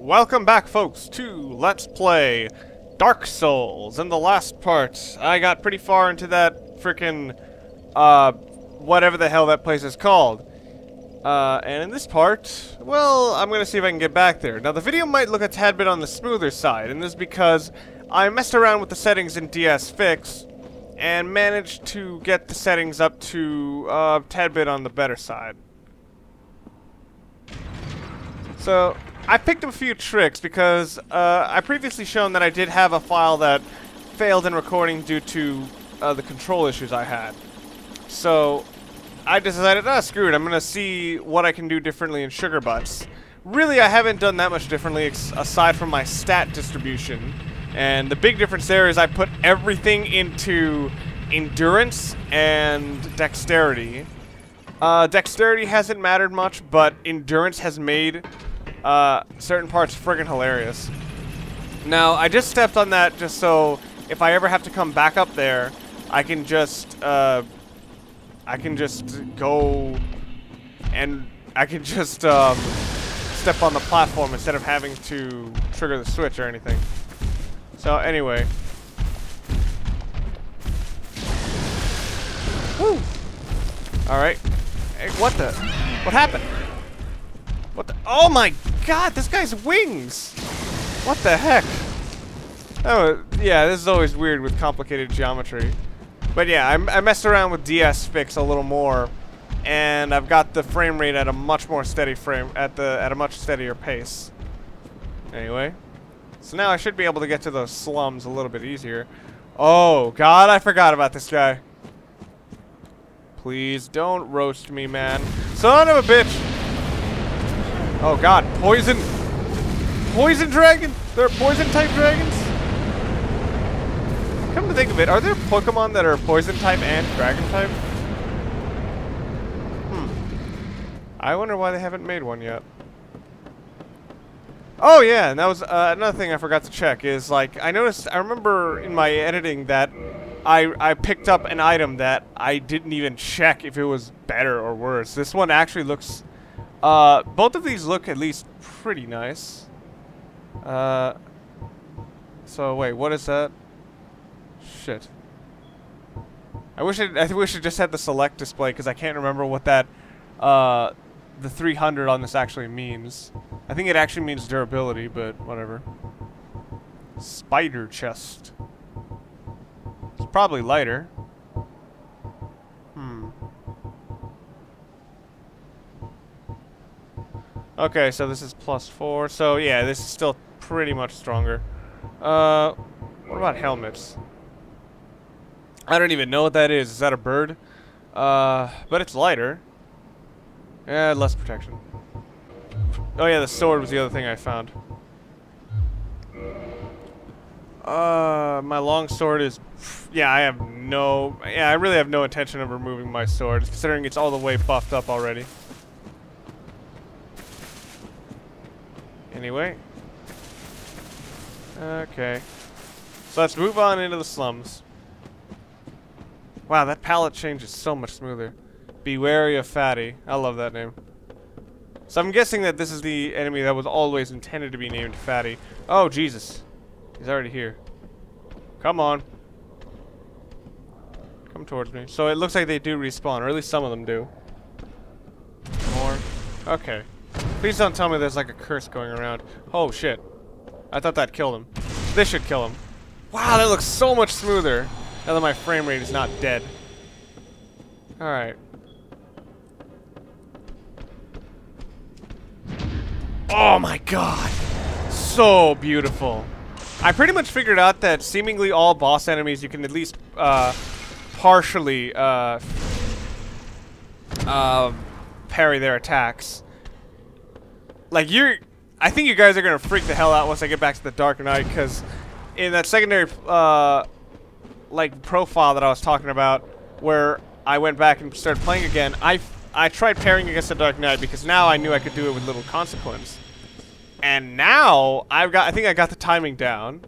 Welcome back, folks, to Let's Play Dark Souls. In the last part, I got pretty far into that frickin', uh, whatever the hell that place is called. Uh, and in this part, well, I'm gonna see if I can get back there. Now, the video might look a tad bit on the smoother side, and this is because I messed around with the settings in DS Fix and managed to get the settings up to uh, a tad bit on the better side. So, I picked up a few tricks because uh, I previously shown that I did have a file that failed in recording due to uh, the control issues I had. So, I decided, ah, screw it, I'm gonna see what I can do differently in Sugar Butts. Really, I haven't done that much differently aside from my stat distribution. And the big difference there is I put everything into endurance and dexterity. Uh, dexterity hasn't mattered much, but endurance has made uh, certain parts friggin' hilarious. Now, I just stepped on that just so if I ever have to come back up there, I can just, uh, I can just go and I can just, um, step on the platform instead of having to trigger the switch or anything. So, anyway. Whew. Alright. Hey, what the? What happened? What the? Oh my god, this guy's wings! What the heck? Oh, yeah, this is always weird with complicated geometry. But yeah, I, I messed around with DS Fix a little more, and I've got the frame rate at a much more steady frame, at the at a much steadier pace. Anyway, so now I should be able to get to those slums a little bit easier. Oh, God, I forgot about this guy. Please don't roast me, man. Son of a bitch! Oh god, poison! Poison dragon? There are poison type dragons? Come to think of it, are there Pokemon that are poison type and dragon type? Hmm. I wonder why they haven't made one yet. Oh yeah, and that was uh, another thing I forgot to check is like I noticed I remember in my editing that I I picked up an item that I didn't even check if it was better or worse. This one actually looks uh, both of these look at least pretty nice. Uh, so wait, what is that? Shit. I wish it. I wish it just had the select display because I can't remember what that, uh, the 300 on this actually means. I think it actually means durability, but whatever. Spider chest. It's probably lighter. Okay, so this is plus four. So yeah, this is still pretty much stronger. Uh, what about helmets? I don't even know what that is. Is that a bird? Uh, but it's lighter. Yeah, less protection. Oh yeah, the sword was the other thing I found. Uh, my long sword is, yeah, I have no, yeah, I really have no intention of removing my sword, considering it's all the way buffed up already. Anyway. Okay. So let's move on into the slums. Wow, that palette change is so much smoother. Be wary of Fatty. I love that name. So I'm guessing that this is the enemy that was always intended to be named Fatty. Oh, Jesus. He's already here. Come on. Come towards me. So it looks like they do respawn, or at least some of them do. More. Okay. Please don't tell me there's like a curse going around. Oh shit. I thought that killed him. This should kill him. Wow, that looks so much smoother. Now that my frame rate is not dead. Alright. Oh my god. So beautiful. I pretty much figured out that seemingly all boss enemies you can at least uh, partially uh, uh, parry their attacks like you're I think you guys are gonna freak the hell out once I get back to the Dark Knight because in that secondary uh, like profile that I was talking about where I went back and started playing again I I tried pairing against the Dark Knight because now I knew I could do it with little consequence. And now I've got I think I got the timing down.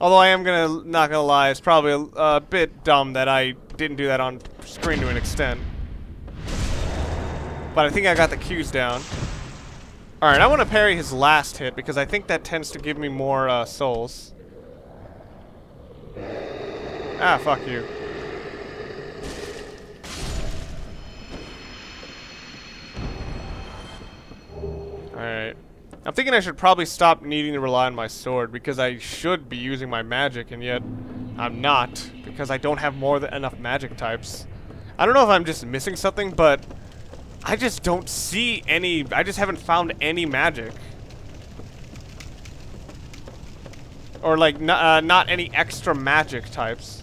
Although I am gonna not gonna lie it's probably a, a bit dumb that I didn't do that on screen to an extent. But I think I got the cues down Alright, I want to parry his last hit because I think that tends to give me more uh, souls. Ah, fuck you. Alright. I'm thinking I should probably stop needing to rely on my sword because I should be using my magic and yet I'm not because I don't have more than enough magic types. I don't know if I'm just missing something, but I just don't see any, I just haven't found any magic. Or like, uh, not any extra magic types.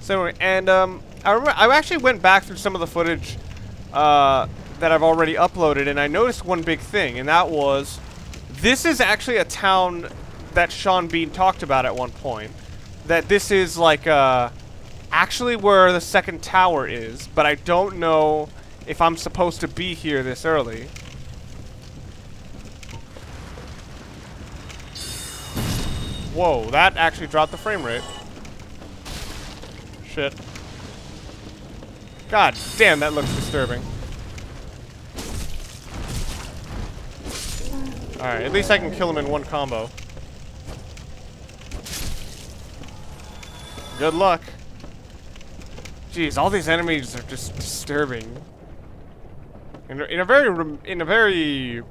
So, and um, I remember, I actually went back through some of the footage uh, that I've already uploaded, and I noticed one big thing, and that was, this is actually a town that Sean Bean talked about at one point. That this is like, uh, actually where the second tower is, but I don't know if I'm supposed to be here this early. Whoa, that actually dropped the frame rate. Shit. God damn, that looks disturbing. Alright, at least I can kill him in one combo. Good luck. Jeez, all these enemies are just disturbing. In, in a very in a very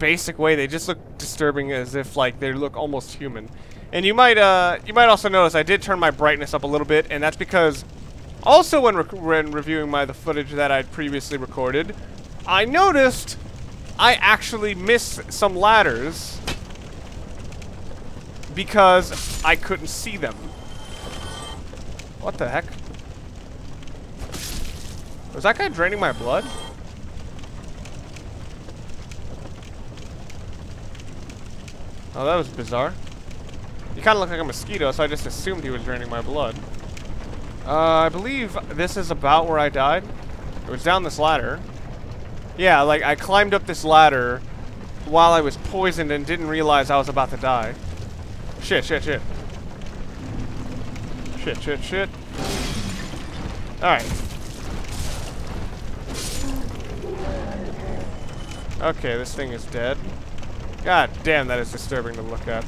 basic way, they just look disturbing as if like they look almost human. And you might uh you might also notice I did turn my brightness up a little bit, and that's because also when, when reviewing my the footage that I'd previously recorded, I noticed I actually missed some ladders because I couldn't see them. What the heck? Was that guy draining my blood? Oh, that was bizarre. He kind of looked like a mosquito, so I just assumed he was draining my blood. Uh, I believe this is about where I died. It was down this ladder. Yeah, like, I climbed up this ladder while I was poisoned and didn't realize I was about to die. Shit, shit, shit. Shit, shit, shit. Alright. Okay, this thing is dead. God damn, that is disturbing to look at.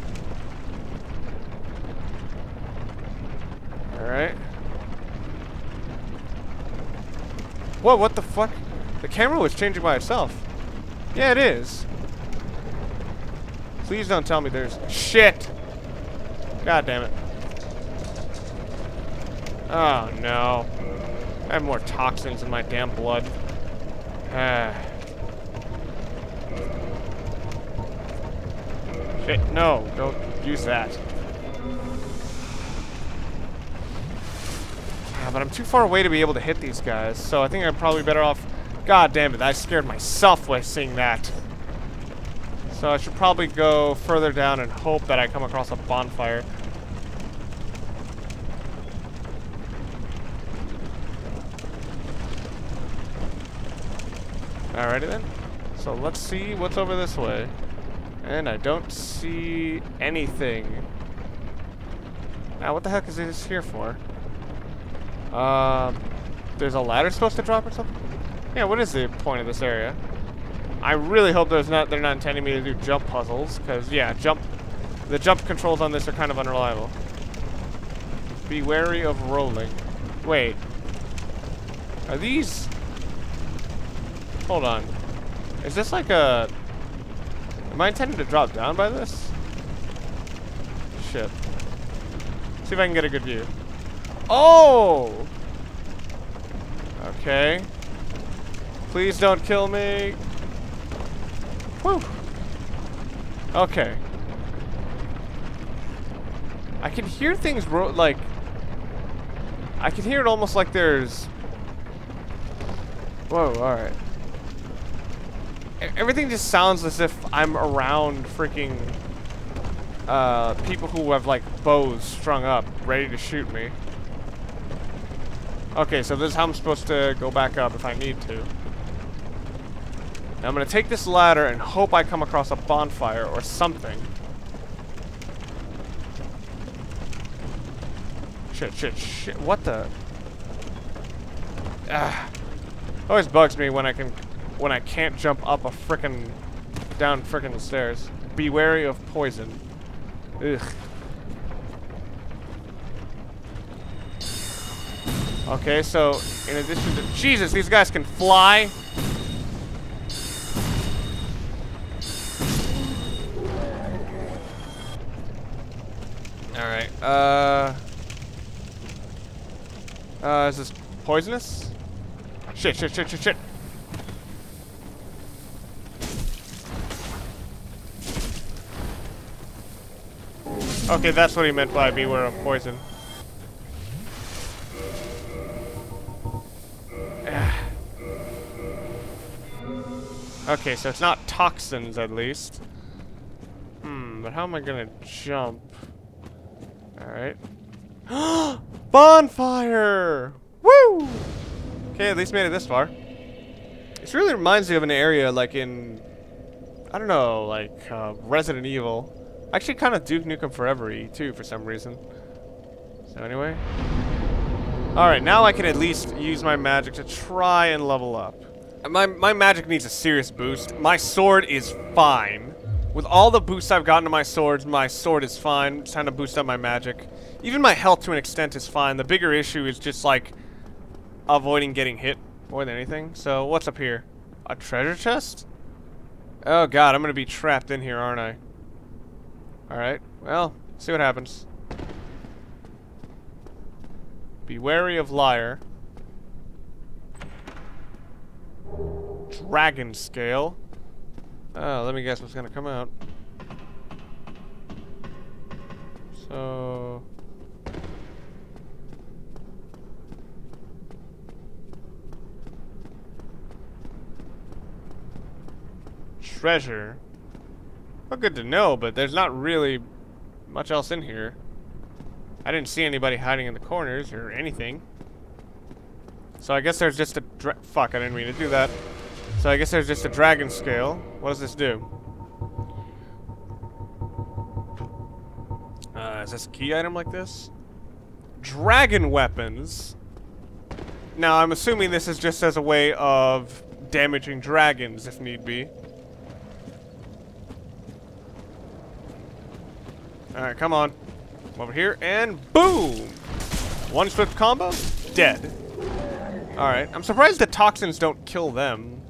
Alright. Whoa, what the fuck? The camera was changing by itself. Yeah, it is. Please don't tell me there's... Shit! God damn it. Oh, no. I have more toxins in my damn blood. Ah. Shit, no, don't use that. Yeah, but I'm too far away to be able to hit these guys, so I think I'm probably better off... God damn it, I scared myself by seeing that. So I should probably go further down and hope that I come across a bonfire. Alrighty then. So let's see what's over this way. And I don't see anything. Now, what the heck is this here for? Um, there's a ladder supposed to drop or something? Yeah, what is the point of this area? I really hope there's not they're not intending me to do jump puzzles, because yeah, jump the jump controls on this are kind of unreliable. Be wary of rolling. Wait. Are these Hold on. Is this like a Am I intending to drop down by this? Shit. See if I can get a good view. Oh! Okay. Please don't kill me. Whew. Okay. I can hear things like... I can hear it almost like there's... Whoa, alright everything just sounds as if I'm around freaking uh, people who have like bows strung up, ready to shoot me. Okay, so this is how I'm supposed to go back up if I need to. Now I'm gonna take this ladder and hope I come across a bonfire or something. Shit, shit, shit, what the? Ah. Always bugs me when I can when I can't jump up a frickin' down frickin' stairs. Be wary of poison. Ugh. Okay, so in addition to Jesus, these guys can fly. All right. Uh. Uh, is this poisonous? Shit! Shit! Shit! Shit! Shit! Okay, that's what he meant by beware of poison. okay, so it's not toxins at least. Hmm, but how am I gonna jump? Alright. Bonfire! Woo! Okay, at least made it this far. This really reminds me of an area like in, I don't know, like uh, Resident Evil. Actually, kind of Duke Nukem Forever too, for some reason. So anyway. Alright, now I can at least use my magic to try and level up. My, my magic needs a serious boost. My sword is fine. With all the boosts I've gotten to my swords, my sword is fine. It's trying to boost up my magic. Even my health to an extent is fine. The bigger issue is just like avoiding getting hit more than anything. So what's up here? A treasure chest? Oh god, I'm gonna be trapped in here, aren't I? Alright, well, see what happens. Be wary of liar. Dragon scale. Oh, let me guess what's gonna come out. So... Treasure. Well, good to know, but there's not really much else in here. I didn't see anybody hiding in the corners or anything. So I guess there's just a fuck, I didn't mean to do that. So I guess there's just a dragon scale. What does this do? Uh, is this a key item like this? Dragon weapons. Now, I'm assuming this is just as a way of damaging dragons, if need be. Alright, come on. Come over here, and boom! One swift combo, dead. Alright, I'm surprised the toxins don't kill them.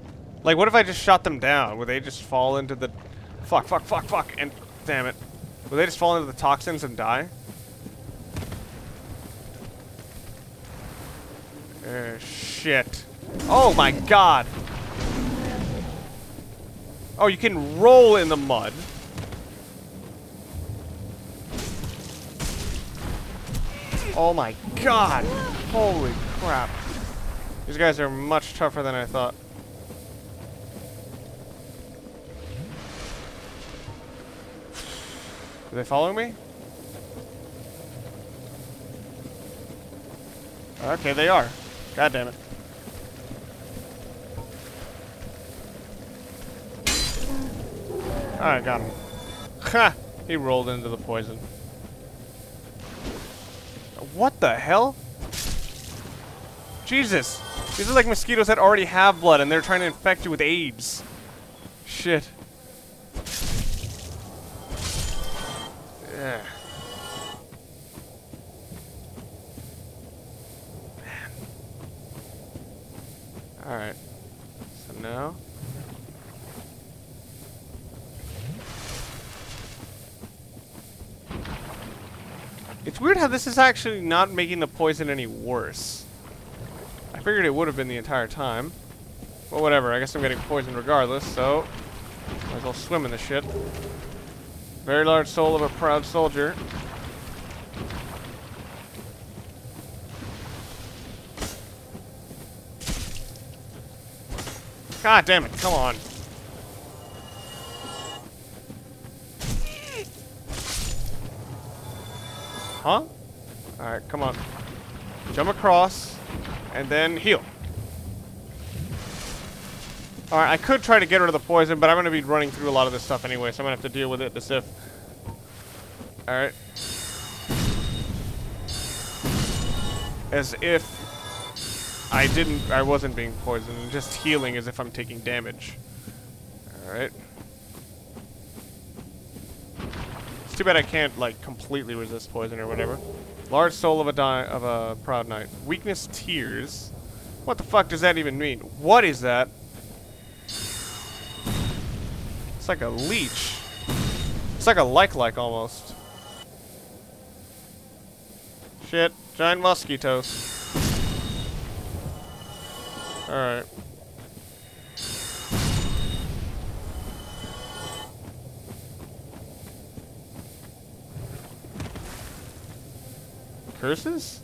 Like, what if I just shot them down? Would they just fall into the... Fuck, fuck, fuck, fuck, and... Damn it. Would they just fall into the toxins and die? Uh, shit. Oh my god! Oh, you can roll in the mud. Oh my god! Holy crap. These guys are much tougher than I thought. Are they following me? Okay, they are. God damn it. Alright, got him. Ha! He rolled into the poison. What the hell? Jesus. These are like mosquitoes that already have blood and they're trying to infect you with AIDS. Shit. Man. Alright. So now... Weird how this is actually not making the poison any worse. I figured it would have been the entire time. But whatever. I guess I'm getting poisoned regardless, so... Might as well swim in the shit. Very large soul of a proud soldier. God damn it, come on. Huh? Alright, come on. Jump across, and then heal. Alright, I could try to get rid of the poison, but I'm going to be running through a lot of this stuff anyway, so I'm going to have to deal with it as if. Alright. As if I didn't, I wasn't being poisoned, just healing as if I'm taking damage. Alright. Too bad I can't, like, completely resist poison or whatever. Large soul of a di of a proud knight. Weakness tears. What the fuck does that even mean? What is that? It's like a leech. It's like a like-like almost. Shit. Giant mosquitoes. Alright. Curses?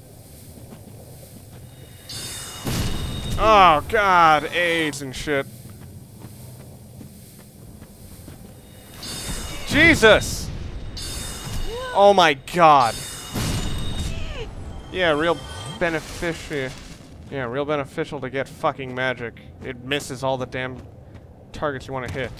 Oh god, AIDS and shit. Jesus! Oh my god. Yeah, real beneficial. Yeah, real beneficial to get fucking magic. It misses all the damn targets you want to hit.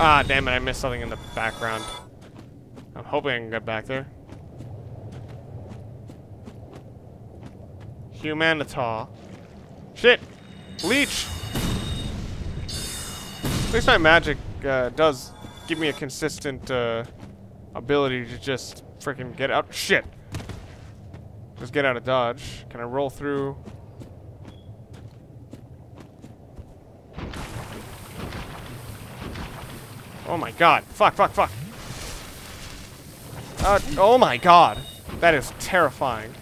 Ah, damn it, I missed something in the background. I'm hoping I can get back there. Humanitar. Shit! Leech! At least my magic uh, does give me a consistent uh, ability to just freaking get out. Shit! Just get out of dodge. Can I roll through? Oh my god. Fuck, fuck, fuck. Uh, oh my god. That is terrifying.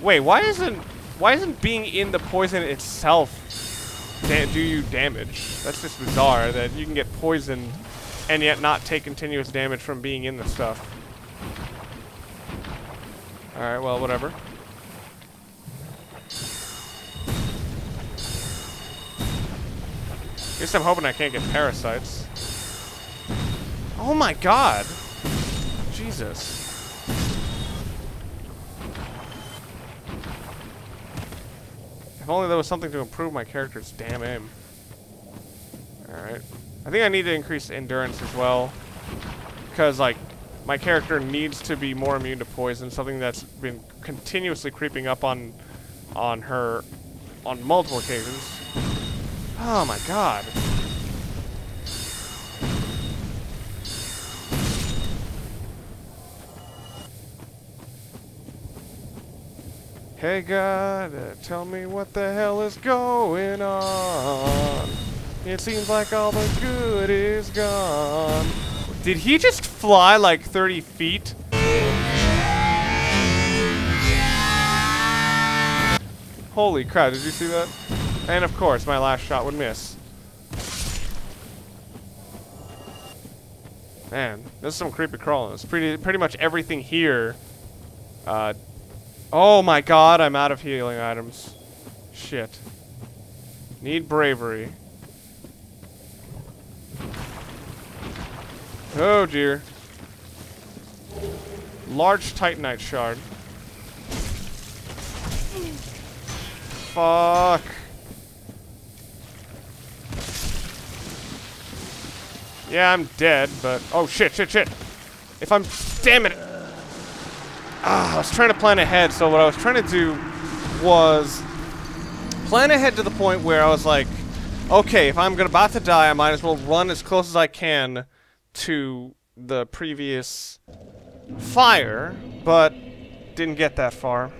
Wait, why isn't why isn't being in the poison itself do you damage? That's just bizarre that you can get poisoned and yet not take continuous damage from being in the stuff. Alright, well, whatever. Guess I'm hoping I can't get parasites. Oh my god! Jesus. If only there was something to improve my character's damn aim. Alright. I think I need to increase endurance as well. Because, like, my character needs to be more immune to poison, something that's been continuously creeping up on on her on multiple occasions. Oh my god. Hey God, uh, tell me what the hell is going on. It seems like all the good is gone. Did he just fly like 30 feet? Holy crap, did you see that? And of course, my last shot would miss. Man, this is some creepy crawling. It's pretty, pretty much everything here uh, Oh my god, I'm out of healing items. Shit. Need bravery. Oh dear. Large Titanite shard. Fuck. Yeah, I'm dead, but... Oh, shit, shit, shit. If I'm... Damn it! I was trying to plan ahead, so what I was trying to do was plan ahead to the point where I was like, okay, if I'm about to die, I might as well run as close as I can to the previous fire, but didn't get that far.